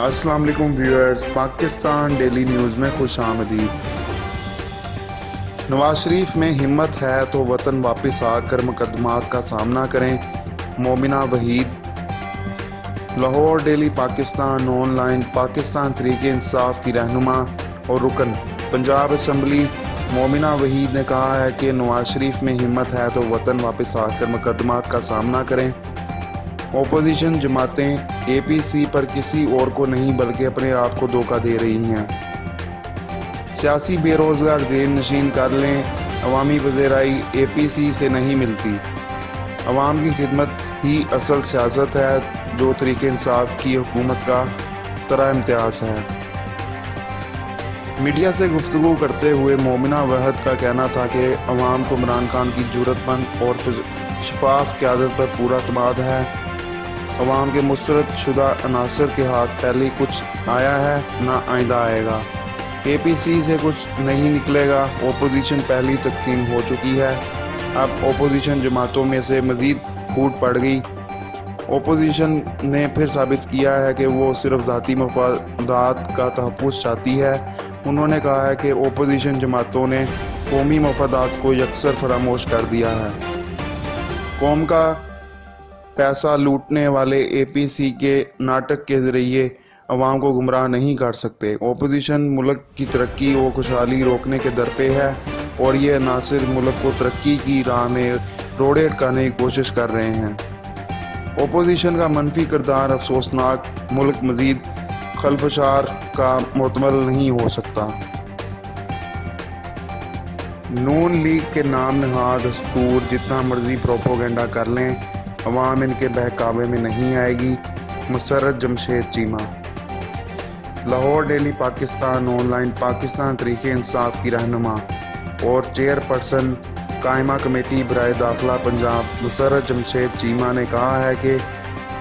अस्सलाम वालेकुम viewers, Pakistan daily news में खुश आमदीद। नवाज़ शरीफ में हिम्मत है तो वतन वापस आकर मुकदमात का सामना करें, मोमिना वहीद। लाहौर, डेली पाकिस्तान ऑनलाइन, पाकिस्तान तरीके इंसाफ की रहनुमा और रुकन। पंजाब असम्बली, मोमिना वहीद ने कहा है कि नवाज़ शरीफ में हिम्मत है तो वतन वापस आकर मुकदमात का सामना करें ओपोजिशन जमातें एपीसी पर किसी और को नहीं, बल्कि अपने आप को धोखा दे रही हैं। सियासी बेरोज़गार, जेन नशीन कर लें, अवामी वजेराई ए पी सी से नहीं मिलती। अवाम की खिदमत ही असल सियासत है जो तरीके इंसाफ की हुकूमत का तरह इम्तियाज़ है। मीडिया से गुफ्तु करते हुए मोमिना वहद का कहना था कि अवाम को इमरान खान की जरूरतमंद और शफाफ क्यादत पर पूरा अतमाद है। अवाम के मुस्रद शुदा अनासर के हाथ पहले कुछ आया है, ना आइंदा आएगा। ए पी सी से कुछ नहीं निकलेगा ओपोजिशन पहली तकसीम हो चुकी है। अब ओपोजिशन जमातों में से मज़ीद फूट पड़ गई। ओपोजिशन ने फिर साबित किया है कि वो सिर्फ़ ज़ाती मफादात का तहफ़ चाहती है। उन्होंने कहा है कि ओपोजिशन जमातों ने कौमी मफादात को यकसर फरामोश कर दिया है। कौम का पैसा लूटने वाले एपीसी के नाटक के ज़रिए अवाम को गुमराह नहीं कर सकते। ओपोजिशन मुल्क की तरक्की व खुशहाली रोकने के दर पे है और ये अनासर मुल्क को तरक्की की राह में रोड़े अटकाने की कोशिश कर रहे हैं। ओपोजिशन का मनफी किरदार अफसोसनाक मुल्क मज़ीद खलफशार का मतमल नहीं हो सकता। नून लीग के नाम नहाद दस्तूर जितना मर्ज़ी प्रोपोगंडा कर लें अवाम इनके बहकावे में नहीं आएगी मुसरत जमशेद चीमा। लाहौर, डेली पाकिस्तान, ऑनलाइन पाकिस्तान तरीके इंसाफ की रहनुमा और चेयरपर्सन कायमा कमेटी बरए दाखिला पंजाब मुसरत जमशेद चीमा ने कहा है कि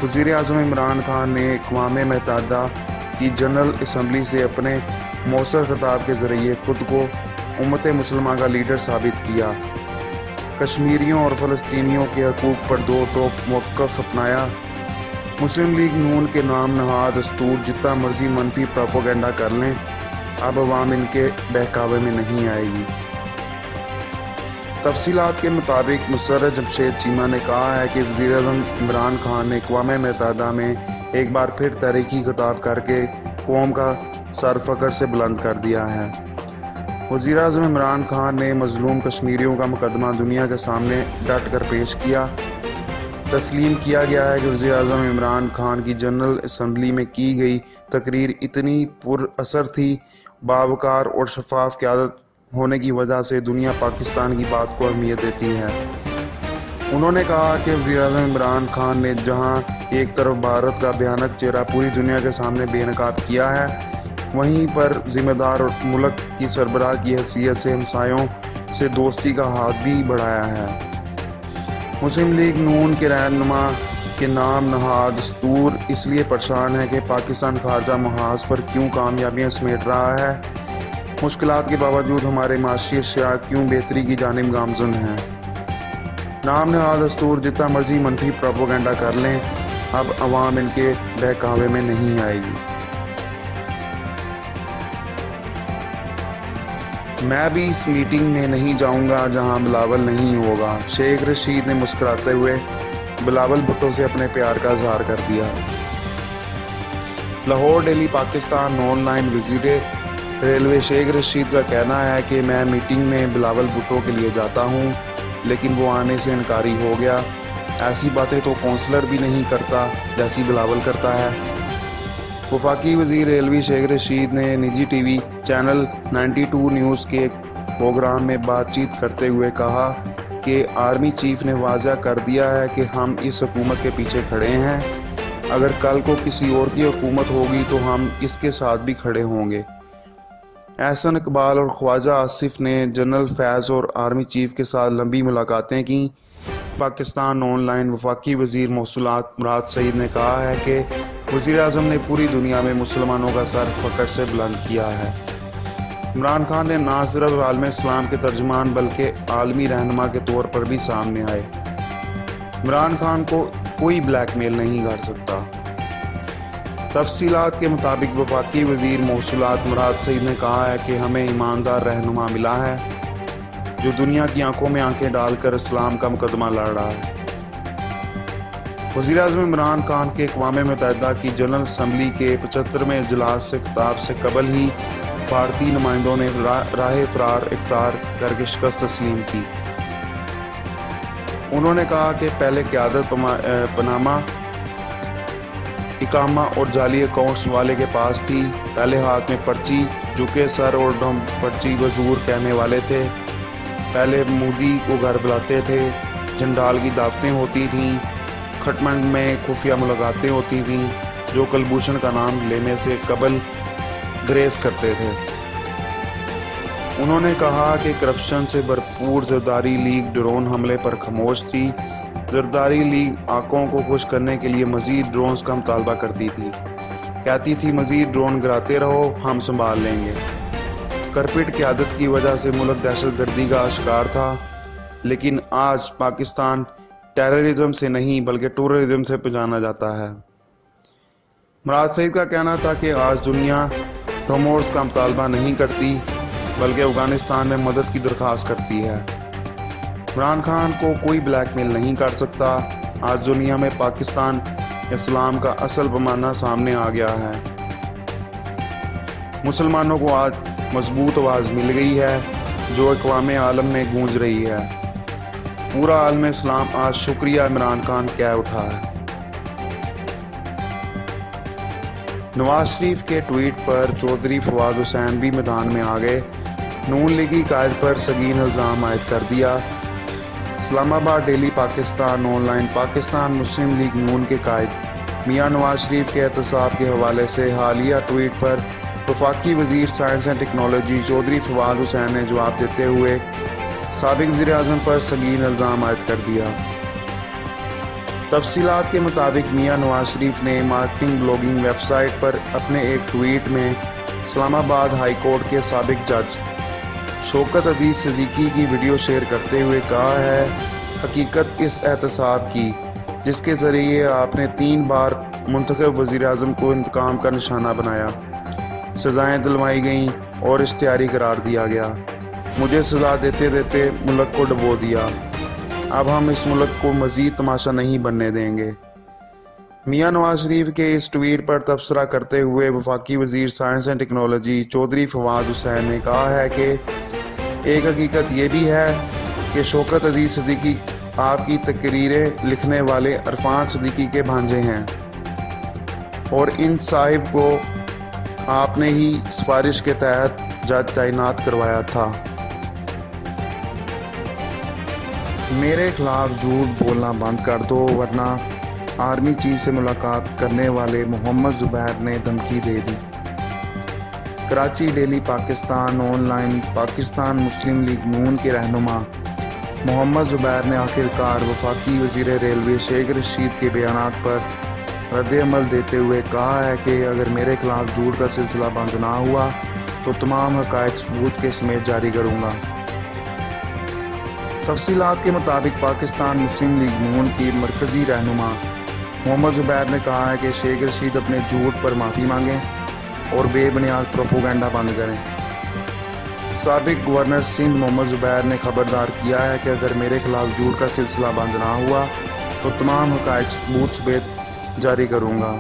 वज़ी अजम इमरान खान ने अकवा मतदा की जनरल इसम्बली से अपने मौसर खताब के ज़रिए खुद को उम्मत मुसलमान का लीडर साबित किया। कश्मीरियों और फ़लस्तीनियों के हकूक़ पर दो टोक मौक़ अपनाया। मुस्लिम लीग नून के नाम नहा दस्तूर जितना मर्ज़ी मनफी प्रोपोगंडा कर लें, अब अवाम इनके बहकावे में नहीं आएगी। तफसीत के मुताबिक मुसर जमशेद चीमा ने कहा है कि वज़ी अजम इमरान खान ने अकवा मतदा में एक बार फिर तहरीकी खिताब करके कौम का सर फ़कर से बुलंद कर दिया है। वज़ी अजम इमरान खान ने मजलूम कश्मीरियों का मुकदमा दुनिया के सामने डट कर पेश किया। तस्लीम किया गया है कि वज़ी अजम इमरान खान की जनरल असम्बली में की गई तकरीर इतनी पुरअसर थी, बावकार और शफाफ क्यादत होने की वजह से दुनिया पाकिस्तान की बात को अहमियत देती है। उन्होंने कहा कि वज़ी अजम इमरान खान ने जहाँ एक तरफ़ भारत का भयानक चेहरा पूरी दुनिया के सामने बेनकाब किया है वहीं पर ज़िम्मेदार मुल्क की सरबराह की हैसियत से हमसायों से दोस्ती का हाथ भी बढ़ाया है। मुस्लिम लीग नून के रहनमा के नाम नहाद दस्तूर इसलिए परेशान है कि पाकिस्तान खारजा महाज पर क्यों कामयाबियाँ समेट रहा है? मुश्किल के बावजूद हमारे माशी अशिया क्यों बेहतरी की जानब गामजन हैं? नाम नहाद दस्तूर जितना मर्ज़ी मनफी प्रोपोगंडा कर लें, अब आवाम इनके बहकावे में नहीं आएगी। मैं भी इस मीटिंग में नहीं जाऊँगा जहाँ बिलावल नहीं होगा। शेख रशीद ने मुस्कुराते हुए बिलावल भुट्टो से अपने प्यार का इजहार कर दिया। लाहौर डेली पाकिस्तान ऑनलाइन विज़िट रेलवे शेख रशीद का कहना है कि मैं मीटिंग में बिलावल भुट्टो के लिए जाता हूँ, लेकिन वो आने से इनकारी हो गया। ऐसी बातें तो काउंसलर भी नहीं करता, जैसी बिलावल करता है। वफाकी वजी रेलवी शेख रशीद ने निजी टीवी चैनल 92 न्यूज़ के प्रोग्राम में बातचीत करते हुए कहा कि आर्मी चीफ ने वाजा कर दिया है कि हम इस हुकूमत के पीछे खड़े हैं। अगर कल को किसी और की हुकूमत होगी तो हम इसके साथ भी खड़े होंगे। एहसन इकबाल और ख्वाजा आसिफ ने जनरल फैज़ और आर्मी चीफ के साथ लंबी मुलाकातें की। पाकिस्तान ऑनलाइन वफाकी वज़ीर मौसूलत मुराद सईद ने कहा है कि वज़ी अजम ने पूरी दुनिया में मुसलमानों का सर फकर से बुलंद किया है। इमरान खान ने ना सिर्फ़ आलम इस्लाम के तर्जमान, बल्कि आलमी रहनमा के तौर पर भी सामने आए। इमरान खान को कोई ब्लैकमेल नहीं कर सकता। तफसीलात के मुताबिक वफाकी वज़ीर मौसूलात मुराद सईद ने कहा है कि हमें ईमानदार रहनुमा मिला है, जो दुनिया की आँखों में आँखें डालकर इस्लाम का मुकदमा लड़ रहा है। वजी अजम इमरान खान के अकवा मतहदा की जनरल असम्बली के पचहत्तरवें अजलास से खिताब से कबल ही भारतीय नुमाइंदों ने राह फरार इख्तार करके शिकस्त तस्लीम की। उन्होंने कहा कि पहले क्यादत पनामा, इकामा और जाली अकाउंट्स वाले के पास थी। पहले हाथ में पर्ची, झुके सर और डम पर्ची वजूर कहने वाले थे। पहले मोदी को घर बुलाते थे झंडाल की दावतें होती थीं। खटमंड में खुफिया मुलाकातें होती थीं, जो कलभूषण का नाम लेने से कबल ग्रेस करते थे। उन्होंने कहा कि करप्शन से भरपूर जरदारी लीग ड्रोन हमले पर खामोश थी। जरदारी लीग आँखों को खुश करने के लिए मजीद ड्रोन्स का मुतालबा करती थी। कहती थी, मजीद ड्रोन गिराते रहो, हम संभाल लेंगे। करपिट की आदत की वजह से मुल्क दहशत गर्दी का शिकार था, लेकिन आज पाकिस्तान टेररिज्म से नहीं, बल्कि टूरिज़्म से पहचाना जाता है। मराज सईद का कहना था कि आज दुनिया प्रमोट्स का मुतालबा नहीं करती, बल्कि अफ़गानिस्तान में मदद की दरख्वास्त करती है। इमरान खान को कोई ब्लैकमेल नहीं कर सकता। आज दुनिया में पाकिस्तान इस्लाम का असल पैमाना सामने आ गया है। मुसलमानों को आज मज़बूत आवाज़ मिल गई है, जो अकवाम आलम में गूंज रही है। पूरा आलम इस्लाम आज शुक्रिया इमरान खान कह उठा है। नवाज़ शरीफ के ट्वीट पर चौधरी फवाद हुसैन भी मैदान में आ गए। नून लीगी कायद पर सगीन इल्ज़ाम आयद कर दिया। Islamabad daily Pakistan online Pakistan Muslim League Noon के कायद। मियाँ नवाज़ शरीफ के एहतसाब के हवाले से हालिया ट्वीट पर वफाकी वज़ीर science and technology Chaudhry Fawad Hussain ने जवाब देते हुए सबक वजी अजम पर संगीन इल्ज़ाम आयद कर दिया। तफसीत के मुताबिक मियाँ नवाज़ शरीफ ने मार्केटिंग ब्लॉगिंग वेबसाइट पर अपने एक ट्वीट में इस्लामाबाद हाई कोर्ट के सबक जज शौकत अज़ीज़ सदीकी की वीडियो शेयर करते हुए कहा है, हकीकत इस एहतसाब की, जिसके ज़रिए आपने तीन बार मंतखब वज़ी अजम को इंतकाम का निशाना बनाया। सज़ाएँ दिलवाई गईं और इश्तारी करार दिया गया। मुझे सज़ा देते देते मुल्क को डबो दिया। अब हम इस मुल्क को मज़ीद तमाशा नहीं बनने देंगे। मियाँ नवाज़ शरीफ के इस ट्वीट पर तबसरा करते हुए वफाकी वज़ीर science and technology Chaudhry Fawad Hussain ने कहा है कि एक हकीकत ये भी है कि शौकत अज़ीज़ सदीकी आपकी तकरीरें लिखने वाले अरफान सदीकी के भांजे हैं। और इन साहिब को आपने ही सिफारिश के तहत जज तैनात करवाया था। मेरे खिलाफ झूठ बोलना बंद कर दो, वरना आर्मी चीफ से मुलाकात करने वाले मोहम्मद ज़ुबैर ने धमकी दे दी। Karachi, daily Pakistan, online Pakistan Muslim League Noon के रहनुमा। मोहम्मद ज़ुबैर ने आखिरकार वफाकी वज़ीर रेलवे शेख रशीद के बयान पर रद्दमल देते हुए कहा है कि अगर मेरे खिलाफ झूठ का सिलसिला बंद ना हुआ तो तमाम हकायक सबूत के समेत जारी करूँगा। तफसीत के मुताबिक पाकिस्तान मुस्लिम लीग नून की मरकज़ी रहनुमा मोहम्मद ज़ुबैर ने कहा है कि शेख रशीद अपने झूठ पर माफ़ी मांगें और बेबुनियाद प्रोपोगंडा बंद करें। सबक गवर्नर सिंध मोहम्मद ज़ुबैर ने खबरदार किया है कि अगर मेरे खिलाफ झूठ का सिलसिला बंद ना हुआ तो तमाम हकायक सबूत समेत जारी करूँगा।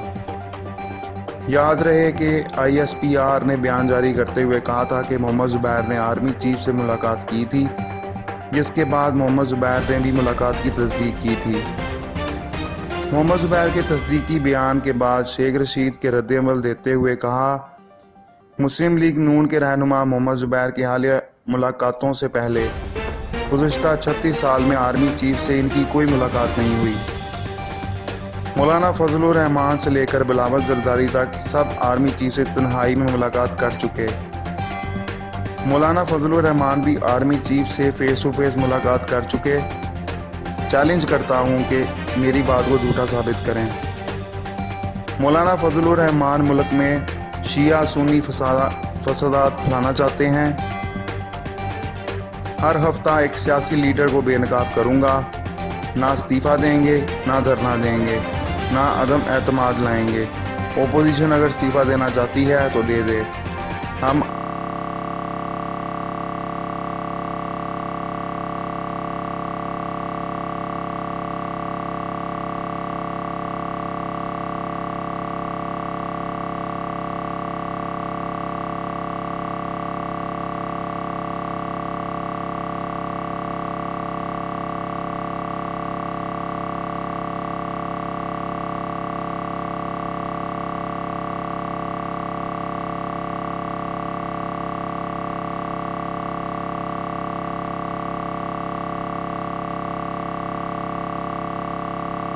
याद रहे कि आईएसपीआर ने बयान जारी करते हुए कहा था कि मोहम्मद ज़ुबैर ने आर्मी चीफ से मुलाकात की थी। जिसके बाद मोहम्मद ज़ुबैर ने भी मुलाकात की तस्दीक की थी। मोहम्मद ज़ुबैर के तस्दीकी बयान के बाद शेख रशीद के रद्दमल देते हुए कहा, मुस्लिम लीग नून के रहनुमा मोहम्मद ज़ुबैर की हालिया मुलाकातों से पहले गुज्त छत्तीस साल में आर्मी चीफ से इनकी कोई मुलाकात नहीं हुई। मौलाना फजल फजलरहमान से लेकर बिलावत जरदारी तक सब आर्मी चीफ से तन्हाई में मुलाकात कर चुके। मौलाना फजलरहमान भी आर्मी चीफ से फेस टू फेस मुलाकात कर चुके। चैलेंज करता हूँ कि मेरी बात को झूठा साबित करें। मौलाना फजलरहमान मुल्क में शिया सुन्नी फसादा फैलाना चाहते हैं। हर हफ़्ता एक सियासी लीडर को बेनकाब करूँगा। ना इस्तीफ़ा देंगे, ना धरना देंगे, ना अदम एतमाद लाएँगे। ओपोजिशन अगर इस्तीफ़ा देना चाहती है तो दे दे। हम